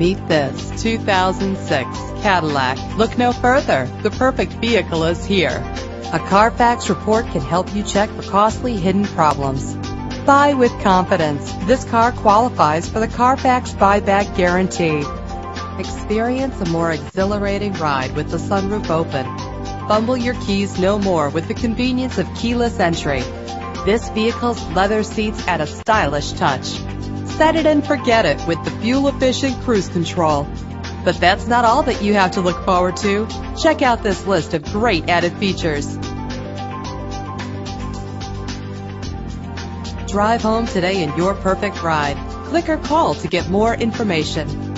Meet this 2006 Cadillac. Look no further. The perfect vehicle is here. A Carfax report can help you check for costly hidden problems. Buy with confidence. This car qualifies for the Carfax buyback guarantee. Experience a more exhilarating ride with the sunroof open. Fumble your keys no more with the convenience of keyless entry. This vehicle's leather seats add a stylish touch. Set it and forget it with the fuel-efficient cruise control. But that's not all that you have to look forward to. Check out this list of great added features. Drive home today in your perfect ride. Click or call to get more information.